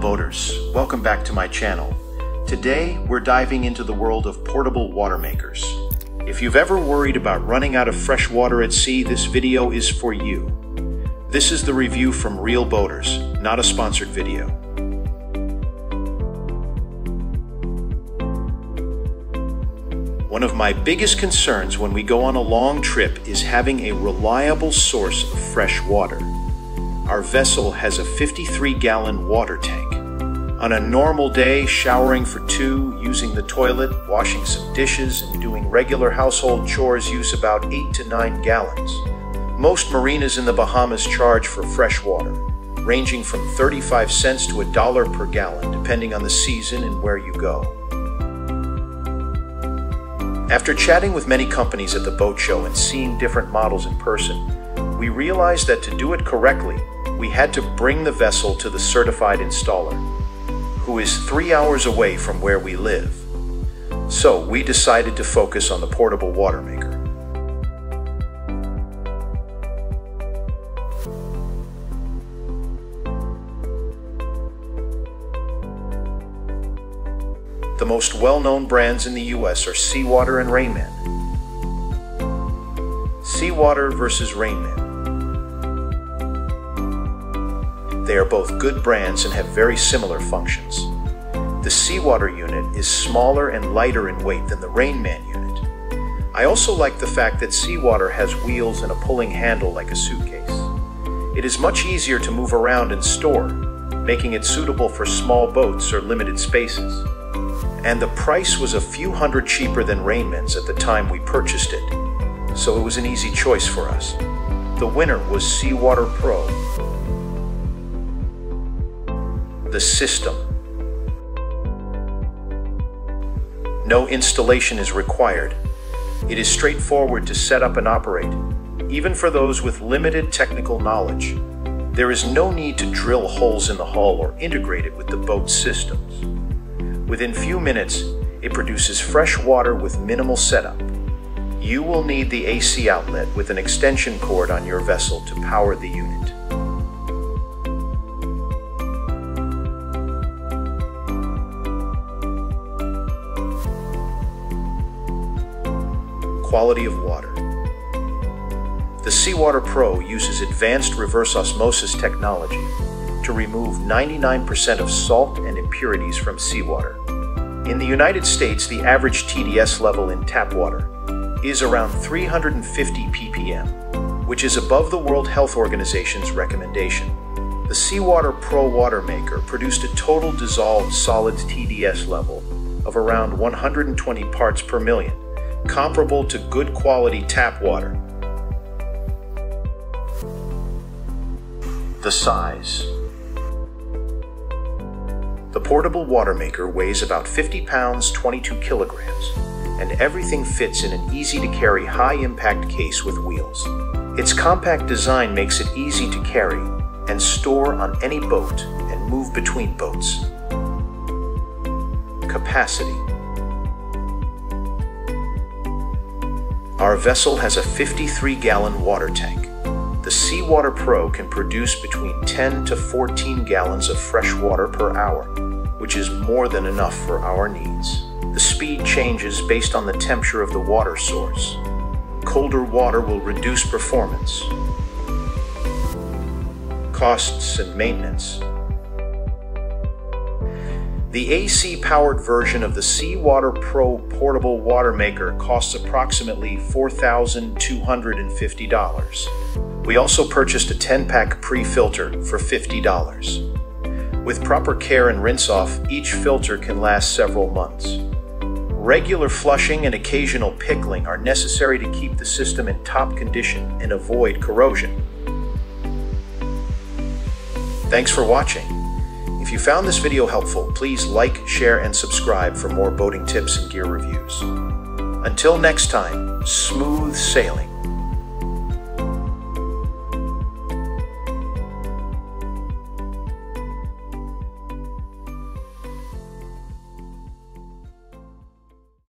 boaters, welcome back to my channel. Today, we're diving into the world of portable water makers. If you've ever worried about running out of fresh water at sea, this video is for you. This is the review from Real Boaters, not a sponsored video. One of my biggest concerns when we go on a long trip is having a reliable source of fresh water. Our vessel has a 53 gallon water tank. On a normal day, showering for two, using the toilet, washing some dishes, and doing regular household chores use about 8 to 9 gallons. Most marinas in the Bahamas charge for fresh water, ranging from 35 cents to a dollar per gallon, depending on the season and where you go. After chatting with many companies at the boat show and seeing different models in person, we realized that to do it correctly, we had to bring the vessel to the certified installer, who is three hours away from where we live. So we decided to focus on the portable water maker. The most well-known brands in the US are Seawater and Rainman. Seawater versus Rainman. They are both good brands and have very similar functions. The Seawater unit is smaller and lighter in weight than the Rainman unit. I also like the fact that Seawater has wheels and a pulling handle like a suitcase. It is much easier to move around and store, making it suitable for small boats or limited spaces. And the price was a few hundred cheaper than Rainman's at the time we purchased it, so it was an easy choice for us. The winner was Seawater Pro, the system. No installation is required. It is straightforward to set up and operate, even for those with limited technical knowledge. There is no need to drill holes in the hull or integrate it with the boat's systems. Within few minutes, it produces fresh water with minimal setup. You will need the AC outlet with an extension cord on your vessel to power the unit. Quality of water. The Seawater Pro uses advanced reverse osmosis technology to remove 99% of salt and impurities from seawater. In the United States, the average TDS level in tap water is around 350 ppm, which is above the World Health Organization's recommendation. The Seawater Pro Water Maker produced a total dissolved solids TDS level of around 120 parts per million, comparable to good quality tap water. The size. The portable water maker weighs about 50 pounds 22 kilograms, and everything fits in an easy to carry high impact case with wheels. Its compact design makes it easy to carry and store on any boat and move between boats. Capacity Our vessel has a 53 gallon water tank. The Seawater Pro can produce between 10 to 14 gallons of fresh water per hour, which is more than enough for our needs. The speed changes based on the temperature of the water source. Colder water will reduce performance, costs, and maintenance. The AC-powered version of the Seawater Pro portable water maker costs approximately $4,250. We also purchased a 10-pack pre-filter for $50. With proper care and rinse-off, each filter can last several months. Regular flushing and occasional pickling are necessary to keep the system in top condition and avoid corrosion. Thanks for watching. If you found this video helpful, please like, share, and subscribe for more boating tips and gear reviews. Until next time, smooth sailing.